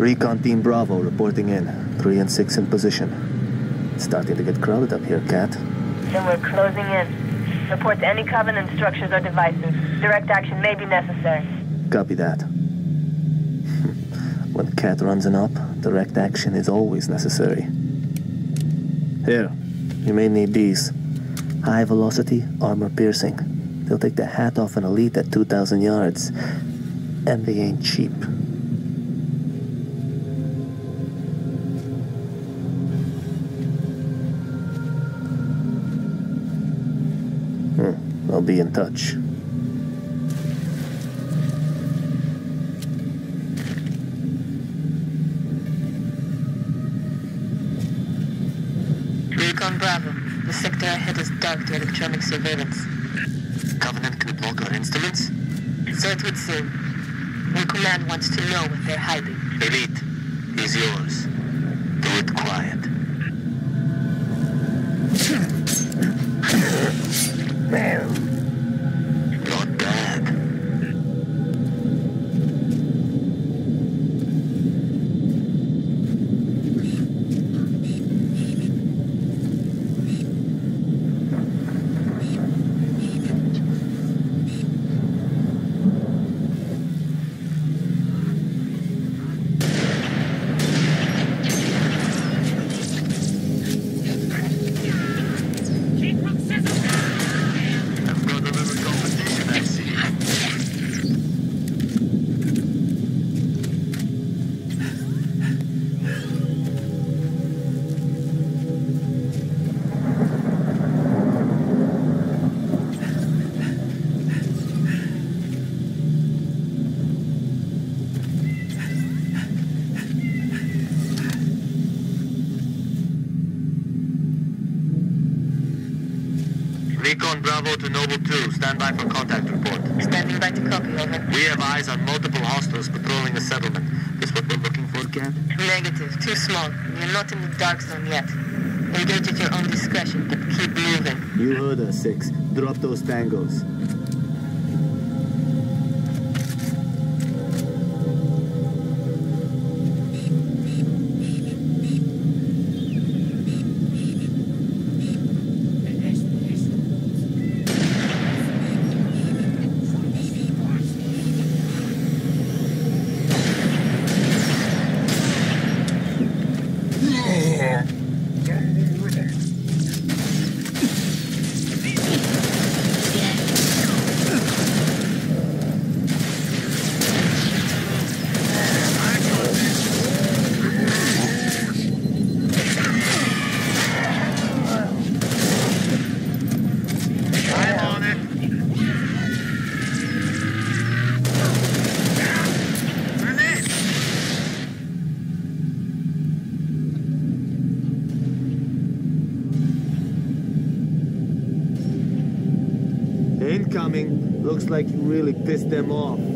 Recon Team Bravo reporting in. Three and six in position. It's starting to get crowded up here, Kat. Then we're closing in. Report any Covenant structures or devices. Direct action may be necessary. Copy that. when Kat runs an op, direct action is always necessary. Here, you may need these. High velocity, armor piercing. They'll take the hat off an elite at 2,000 yards. And they ain't cheap. I'll be in touch. Recon Bravo. The sector ahead is dark to electronic surveillance. Covenant can block our instruments? So it would seem. Command wants to know what they're hiding. Elite is yours. Stand by for contact report. Standing by to copy, over. We have eyes on multiple hostiles patrolling the settlement. This what we're looking for, Kat? Negative. Too small. You're not in the dark zone yet. Engage at your own discretion, but keep moving. You heard us, Six. Drop those tangos. Like you really pissed them off.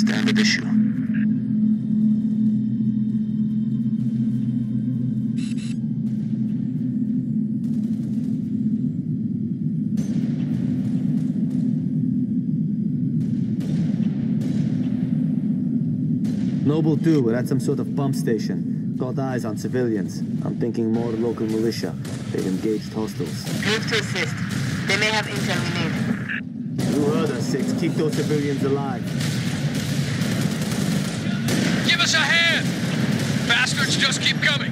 Standard issue. Noble 2, we're at some sort of pump station. Got eyes on civilians. I'm thinking more local militia. They've engaged hostiles. Move to assist. They may have intel we need. You heard us, Six. Keep those civilians alive. Give us a! Bastards just keep coming!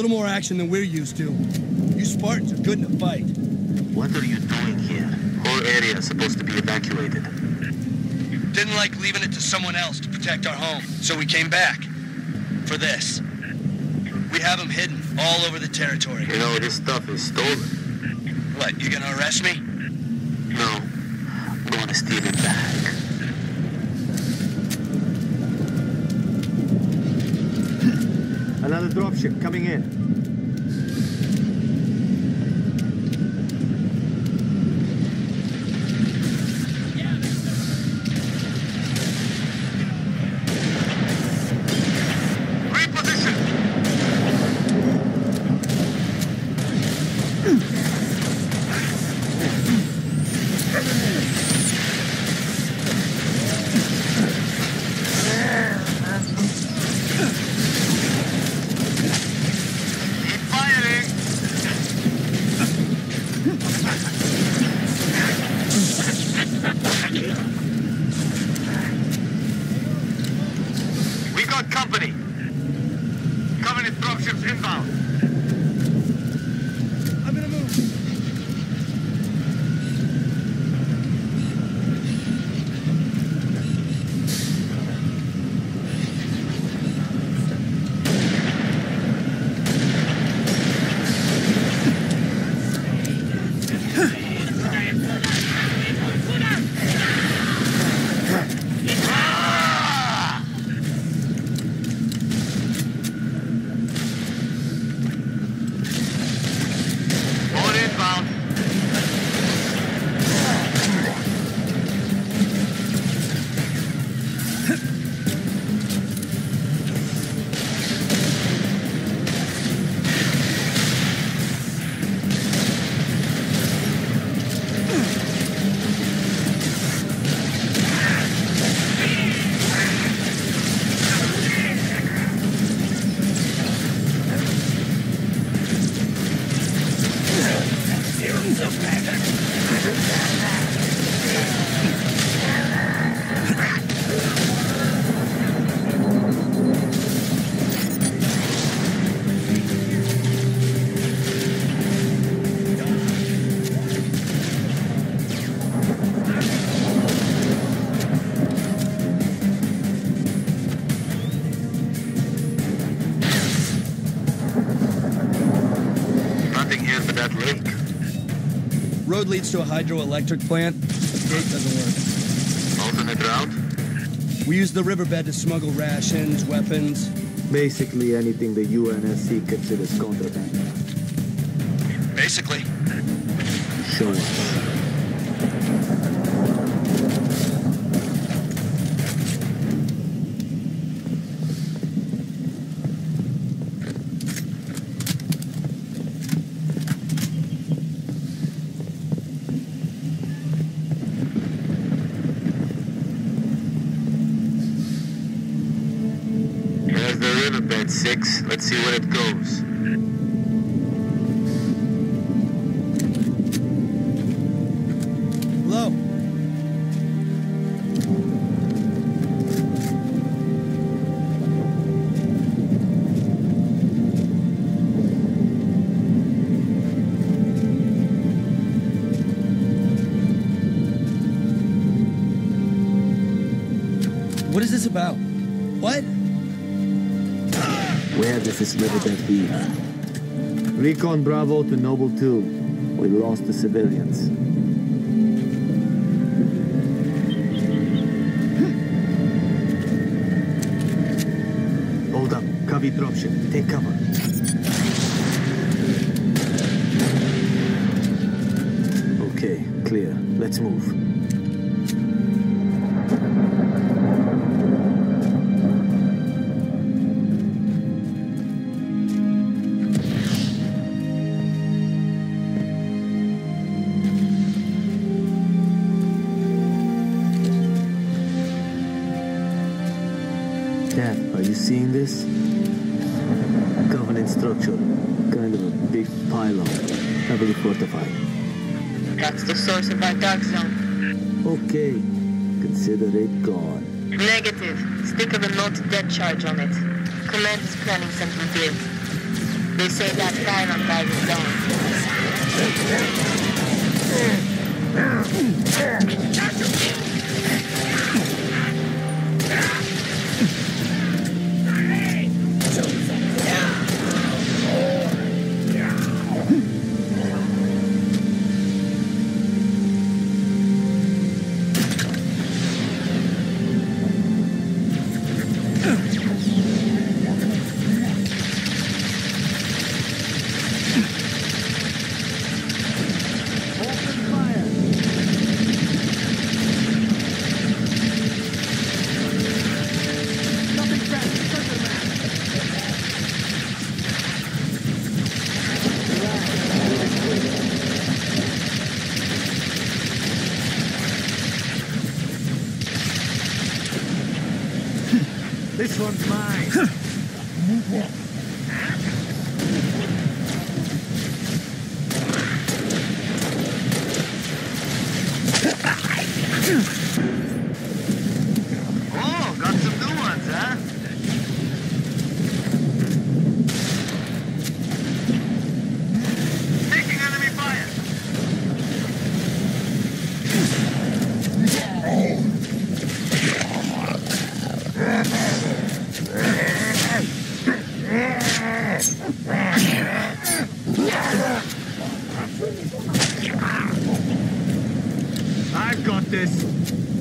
Little more action than we're used to. You Spartans are good in a fight. What are you doing here? Whole area is supposed to be evacuated. Didn't like leaving it to someone else to protect our home, so we came back. For this. We have them hidden all over the territory. You know, this stuff is stolen. What, you gonna arrest me? No. I'm going to steal it back. Another dropship coming in. Road leads to a hydroelectric plant. The Gate doesn't work. Alternate route? work. We use the riverbed to smuggle rations, weapons. Basically anything the UNSC considers contraband. Basically. Show Six. Let's see where it goes. Riverbed lead? Recon Bravo to Noble 2. We lost the civilians. Hold up. Covey dropship. Take cover. Negative. Stick of a not dead charge on it. Command is planning something big. They say that pylon by the dawn. This I've got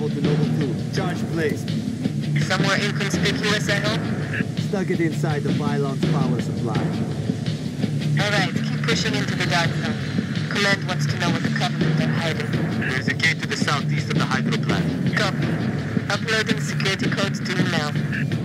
Recon Bravo to Noble 2. Charge placed. Somewhere inconspicuous, I hope? Stuck it inside the pylon's power supply. All right, keep pushing into the dark zone. Command wants to know what the Covenant are hiding. There's a gate to the southeast of the hydro plant. Copy. Uploading security codes to you now.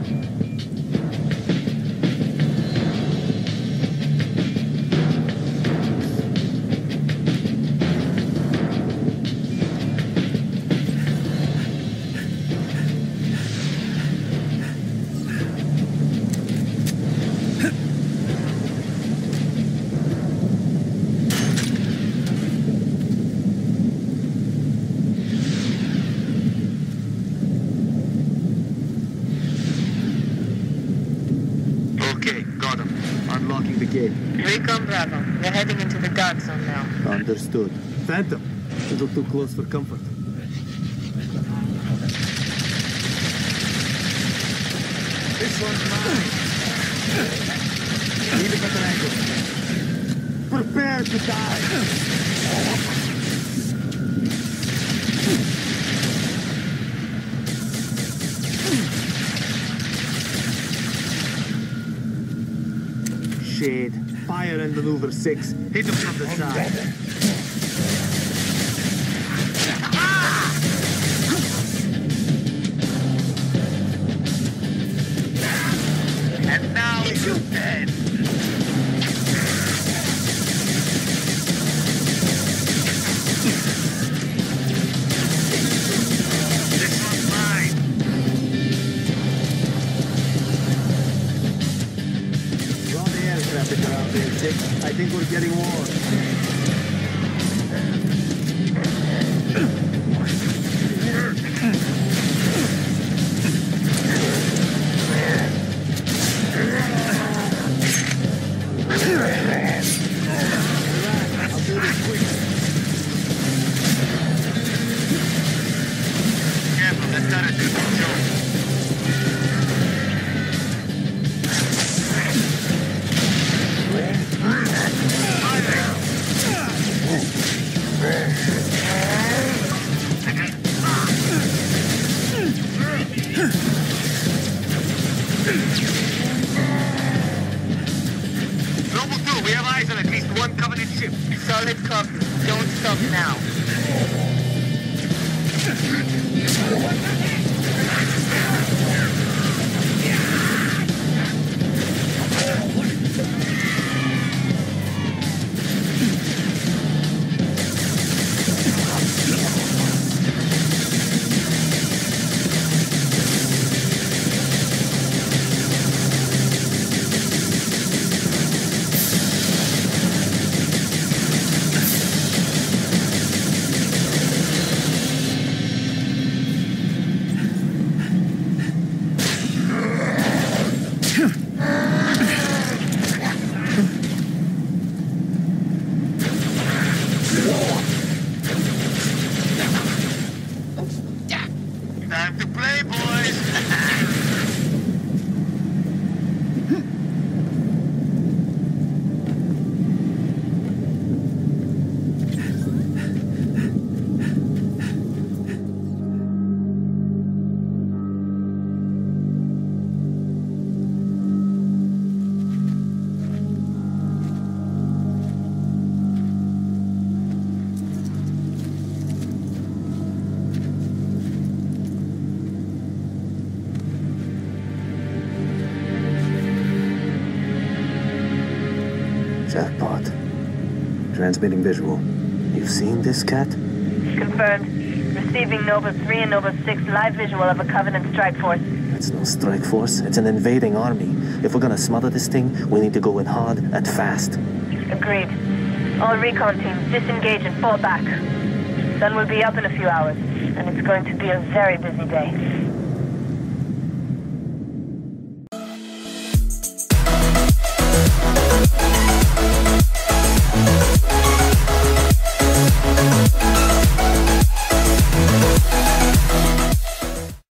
Gate. Recon Bravo. We're heading into the dark zone now. Understood. Phantom. A little too close for comfort. This one's mine. Leave it at an angle. Prepare to die. Shade. Fire and maneuver six. Hit him from the side. Ah! And now he's dead. Getting warm. Transmitting visual. You've seen this Kat? Confirmed. Receiving Nova 3 and Nova 6 live visual of a Covenant strike force. It's no strike force. It's an invading army. If we're gonna smother this thing, we need to go in hard and fast. Agreed. All recon teams disengage and fall back. Sun will be up in a few hours, and it's going to be a very busy day.